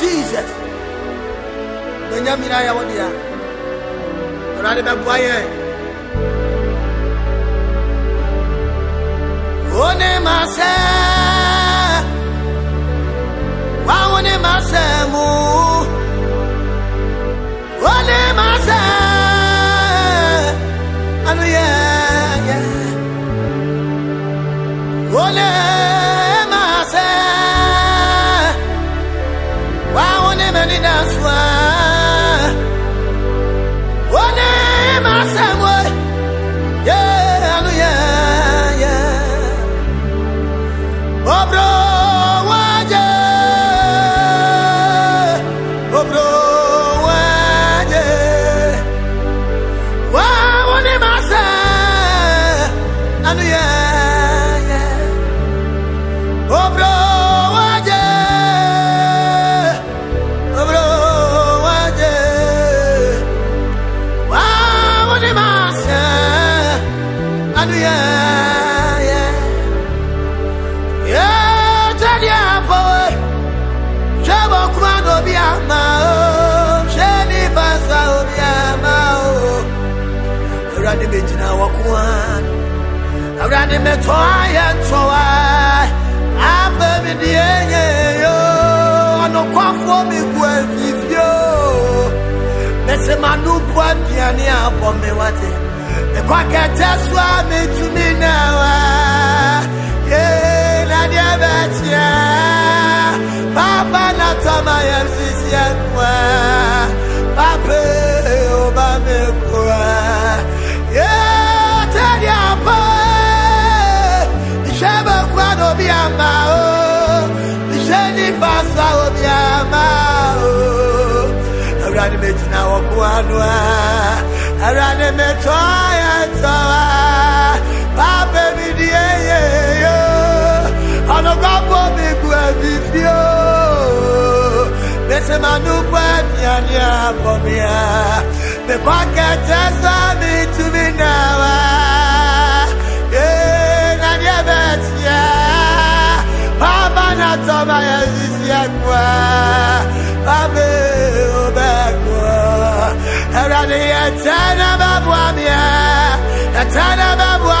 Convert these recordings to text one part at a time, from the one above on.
Jesus. Benyamina ya wodia. Awurade bɛboa yɛn. One ma sɛ, no bi ama o. Sheni basa o bi ama o. Awurade me gyina wɔ ko. Awurade me ayɛ tɔ a. Aba mi di enye yo. Ɔno kɔfo mi gu afifio. Mese ma nu bu aduane abɔ me wate. Mekɔ kɛtɛ so a metumi na wa. Yeah, na deɛ bɛkyea. Papa na tama yɛ sisi akwa. Papa oba me kwa. Yeah, tell ya pa. Ishaba kwa no bi ama o. Isheni fasa o bi ama o. Awurade me gyina wɔ ko ano a. Awurade me tɔ ayɛ tɔ a. Papa mi di eye yo. Ɔno kɔfo mi gu afifio. Mese ma nu bu aduane abɔ mi a. Mekɔ kɛtɛ sɛ mi tumi na wa. Ee, na deɛ bɛtia. Papa na tɔma yɛ sisi akwa. Papa o bɛ kɔ. Awurade yɛ tɛ na bɛ bua mi a. Yɛ tɛ na bɛ bua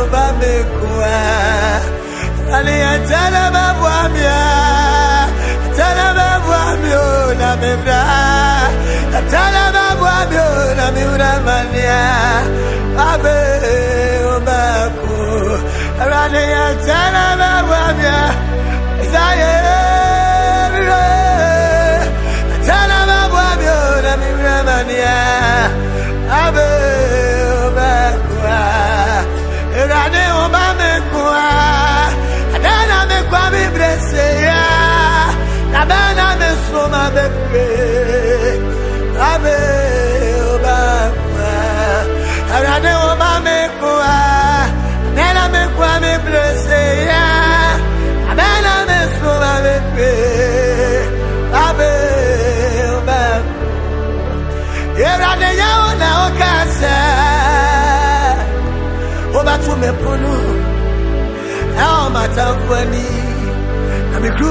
oba mi kuwa. Awurade yɛ tɛlɛ bɛ bu amia. Tɛlɛ bɛ bu amio na mi bra. Tɛlɛ bɛ bu amio na mi wura mania. Papa oba ku. Awurade mi suma bebre. Abe oba kwa. Awurade oba mi kwa. Adana mi kwa mi brese ya. Adana mi suma bebre. Abe oba kwa. Awurade yawo na okasa. Oba tu me punu. Ẹ̀wọ̀n màtá fún ẹni, àmì kúrú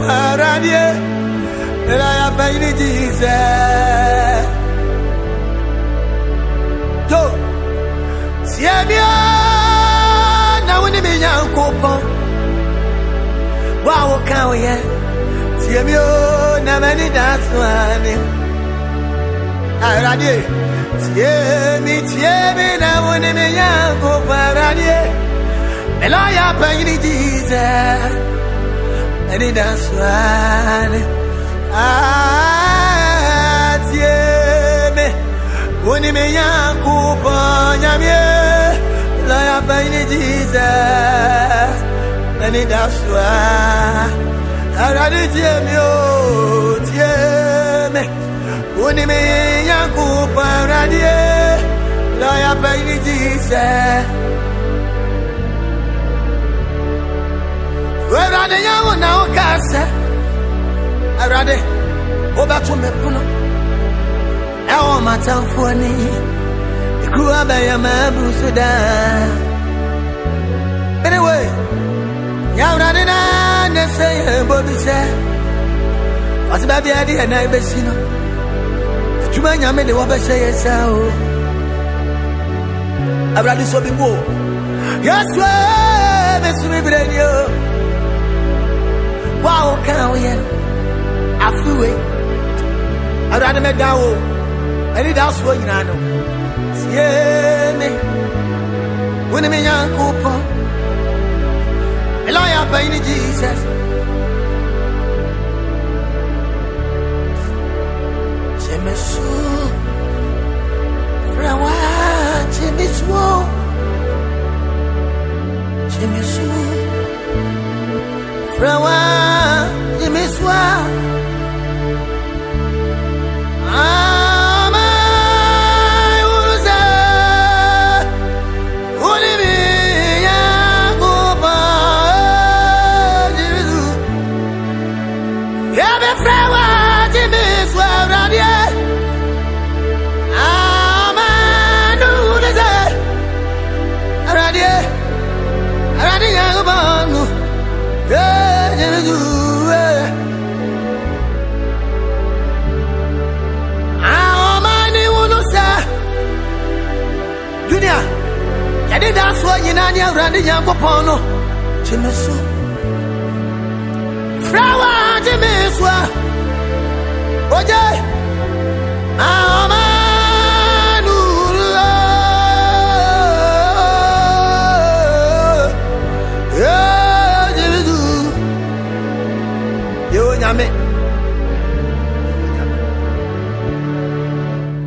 paradie. And I have pain Jesus. Yo, Siamia, now when me young coupon. Wow, can we? Siamio, now many dance one. Aradie, Siami, Siami, now when me young coupon. Aradie, and Jesus. It. Ah, Siami. Woni me yankupo nyamye La ya bayini Jesus Nani daswa Aradi tie mi o tie me Woni me yankupo aradi La ya bayini Awurade nya wo na wo ka sɛ Awurade wobɛto me pono ɛwɔ m'atamfoɔ ni ɛkuwa bɛyɛ m'aburu so daa mene wei nyɛ Awurade na ne sɛ yɛbɔ bi sɛ ɔse baabiaa de yɛna ɛbɛsi no adwuma nyame de wɔbɛhyɛ yɛ saa o Awurade sɔ bi bo Yɛsua eh, mesumi berɛ ni o wo a woka woyɛ no afewe awurade mɛda wo ɛne da soɔ nyinaa no sie me. Wone me nyankopɔn ɛlɔyɛ abayi ne jesus kyɛ me so frɛ wa kyɛ me soɔ kyɛ me so soir. Wa kyɛ me soɔ yɛde da soɔ nyinaa ne awurade nyankopɔn no gye me so frɛ wa gye me so a ogye ahoma nuru